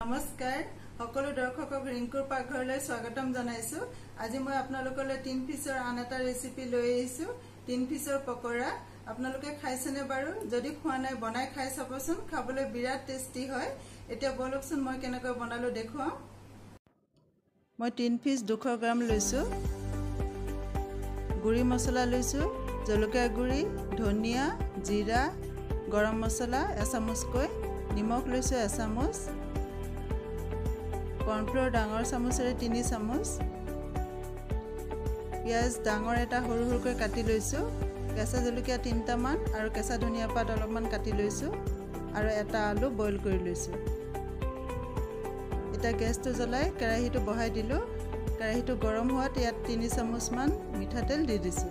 নমস্কাৰ সকলো দৰ্শকক ৰিংকুৰ পাকঘৰলৈ স্বাগতম জনাইছো। আজি মই আপোনালোকলৈ তিন পিছৰ আন এটা ৰেচিপি লৈ আহিছো। তিন পিছৰ পকৰা আপোনালোকে খাইছেনে বাৰু? যদি খোৱা নাই বনাই খাই চাবচোন খাবলৈ বিৰাট টেষ্টি হয়। এতিয়া বলকচোন মই কেনেকৈ বনালো দেখুৱাওঁ। মই তিন পিচ দুশ গ্ৰাম লৈছো। গুড়ি মছলা লৈছো জলকীয়া গুড়ি ধনিয়া জিৰা গৰম মছলা এচামুচকৈ। নিমখ লৈছোঁ এচামুচ। কৰ্ণফ্ল'ৰ ডাঙৰ চামুচেৰে তিনি চামুচ। পিঁয়াজ ডাঙৰ এটা সৰু সৰুকৈ কাটি লৈছোঁ। কেঁচা জলকীয়া তিনিটামান আৰু কেঁচা ধনিয়া পাত অলপমান কাটি লৈছোঁ আৰু এটা আলু বইল কৰি লৈছোঁ। এতিয়া গেছটো জ্বলাই কেৰাহীটো বহাই দিলোঁ। কেৰাহীটো গৰম হোৱাত ইয়াত তিনি চামুচমান মিঠাতেল দি দিছোঁ।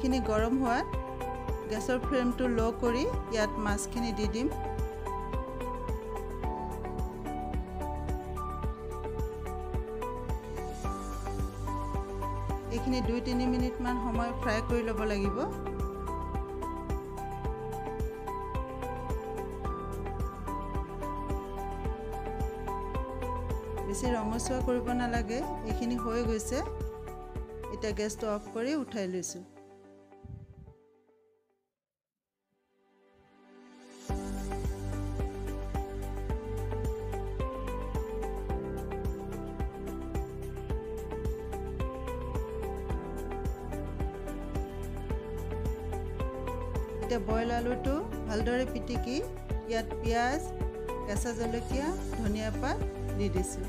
তেলখিনি গৰম হোৱাত গেছৰ ফ্লেমটো ল' কৰি ইয়াত মাছখিনি দি দিম। এইখিনি দুই তিনি মিনিটমান সময় ফ্ৰাই কৰি ল'ব লাগিব। বেছি ৰঙচুৱা কৰিব নালাগে এইখিনি হৈ গৈছে। এতিয়া গেছটো অফ কৰি উঠাই লৈছোঁ। এতিয়া বইল আলুটো ভালদৰে পিটিকি ইয়াত পিঁয়াজ কেঁচা জলকীয়া ধনিয়া পাত দি দিছোঁ।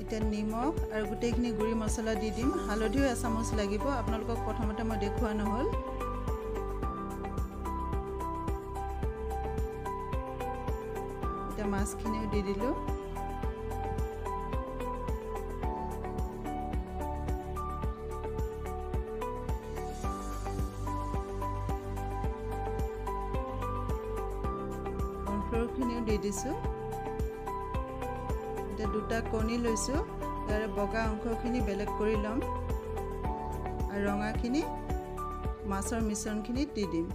এতিয়া নিমখ আৰু গোটেইখিনি গুড়ি মছলা দি দিম। হালধিও এচামুচ লাগিব। আপোনালোকক প্ৰথমতে মই দেখুওৱা নহ'ল। এতিয়া মাছখিনিও দি দিলোঁ কৰ্ণফ্ল'ৰখিনিও দি দিছোঁ এতিয়া দুটা কণী লৈছোঁ ইয়াৰে বগা অংশখিনি বেলেগ কৰি ল'ম আৰু ৰঙাখিনি মাছৰ মিশ্ৰণখিনিত দি দিম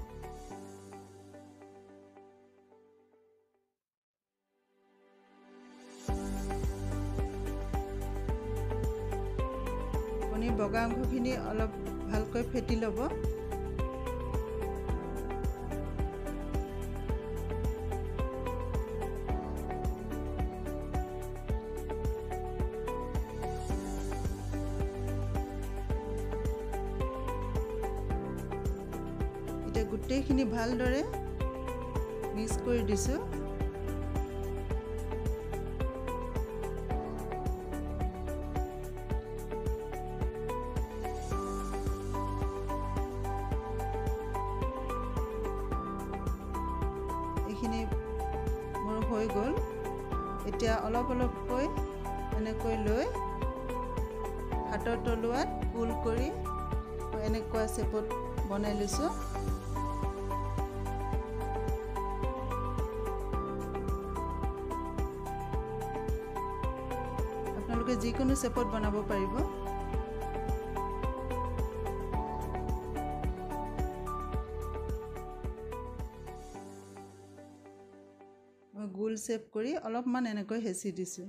বগা অংশখিনি অলপ ভালকৈ ফেটি ল'ব। এতিয়া গোটেইখিনি ভালদৰে মিক্স কৰি দিছোঁ। এইখিনি মোৰ হৈ গ'ল। এতিয়া অলপ অলপকৈ এনেকৈ লৈ হাতৰ তলুৱাত পুল কৰি এনেকুৱা চেপত বনাই লৈছোঁ। আপোনালোকে যিকোনো চেপত বনাব পাৰিব। গোল চেপ কৰি অলপমান এনেকৈ হেঁচি দিছোঁ।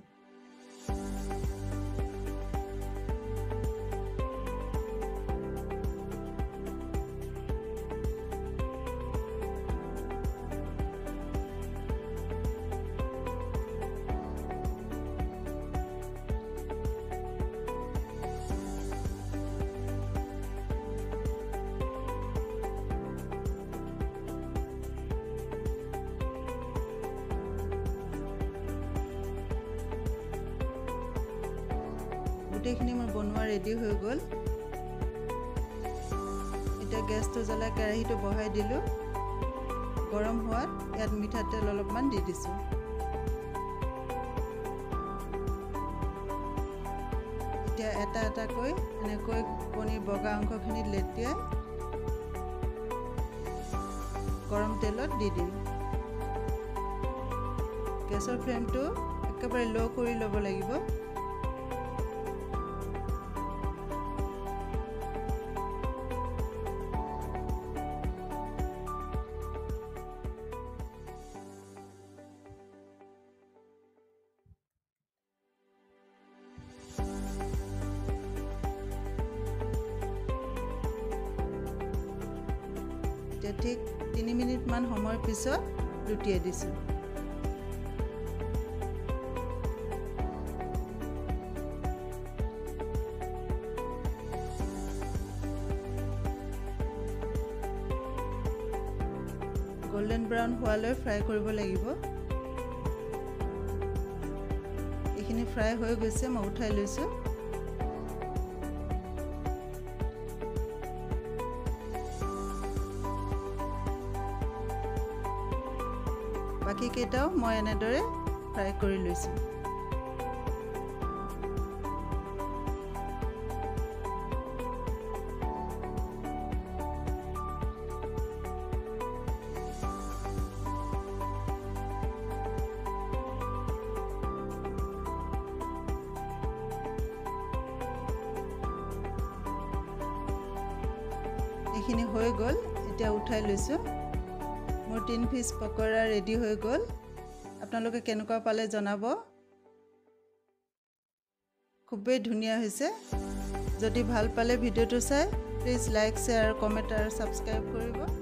গোটেইখিনি মোৰ বনোৱা ৰেডি হৈ গ'ল। এতিয়া গেছটো জ্বলাই কেৰাহীটো বহাই দিলোঁ। গৰম হোৱাত ইয়াত মিঠাতেল অলপমান দি দিছোঁ। এতিয়া এটা এটাকৈ এনেকৈ কণীৰ বগা অংশখিনিত লেটিয়াই গৰম তেলত দি দিম। গেছৰ ফ্লেমটো একেবাৰে ল' কৰি ল'ব লাগিব। এতিয়া ঠিক তিনি মিনিটমান সময়ৰ পিছত লুটিয়াই দিছোঁ। গল্ডেন ব্ৰাউন হোৱালৈ ফ্ৰাই কৰিব লাগিব। এইখিনি ফ্ৰাই হৈ গৈছে মই উঠাই লৈছোঁ। বাকীকেইটাও মই এনেদৰে ফ্ৰাই কৰি লৈছোঁ। এইখিনি হৈ গ'ল এতিয়া উঠাই লৈছোঁ। তিন পিচ পকৰা ৰেডি হৈ গ'ল। আপোনালোকে কেনেকুৱা পালে জনাব। খুবেই ধুনীয়া হৈছে। যদি ভাল পালে ভিডিঅ'টো চাই প্লিজ লাইক শ্বেয়াৰ কমেণ্ট আৰু ছাবস্ক্ৰাইব কৰিব।